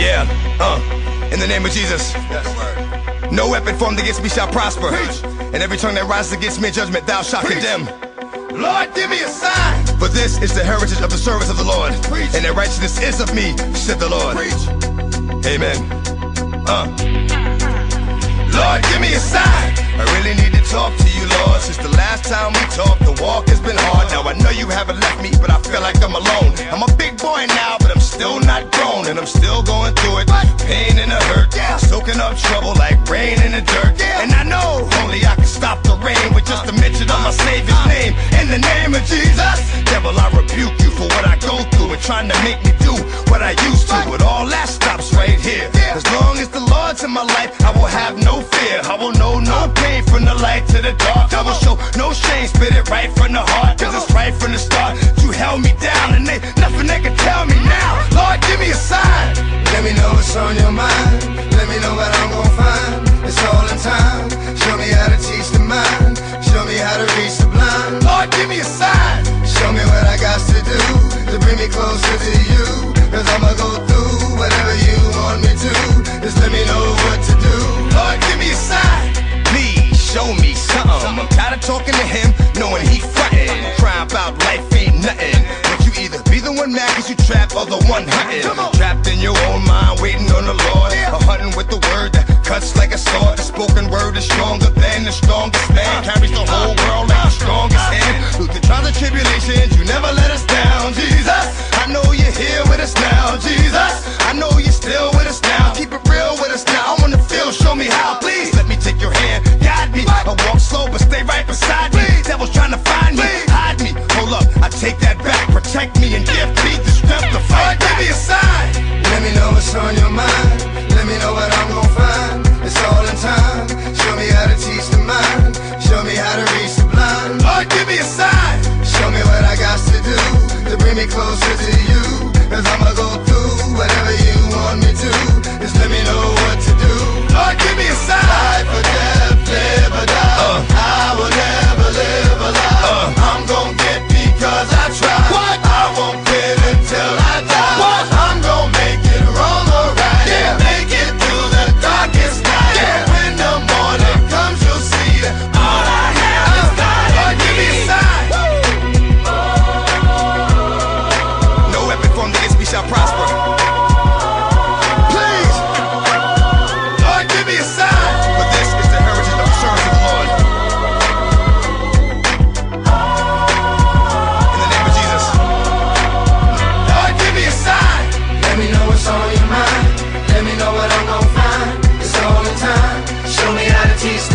Yeah, uh, in the name of Jesus. Yes. No weapon formed against me shall prosper. Preach. And every tongue that rises against me in judgment, thou shalt condemn. Lord, give me a sign. For this is the heritage of the service of the Lord. Preach. And the righteousness is of me, said the Lord. Preach. Amen. Uh. Lord, give me a sign. I really need to talk to you, Lord. Since the last time we talked, the walk has been hard. Now I know you haven't left me, but I feel like I'm alone. Have no fear. I will know no pain from the light to the dark. I will show no shame, spit it right from the heart. Cause it's right from the start. You held me down and they nothing they can tell me now. Lord, give me a sign. Let me know what's on your mind. Let me know what I'm gonna find. It's all in time. Show me how to teach the mind. Show me how to reach the blind. Lord, give me a sign. Show me what I got to do to bring me closer to you. Cause I'ma go one mad cause you trapped the one hunting. Trapped in your own mind, waiting on the Lord. Or hunting with the word that cuts like a sword. The spoken word is stronger than the strongest man. Uh, Carries the whole uh, world like the uh, strongest hand. Through the trials and tribulations, you never let us down, Jesus. I know you're here with us now, Jesus. I know you're still with us now. Keep it real with us now. I wanna feel, show me how. Please let me take your hand, guide me. I walk slow, but stay right beside me. Bring me closer to you. Cause I'ma go parties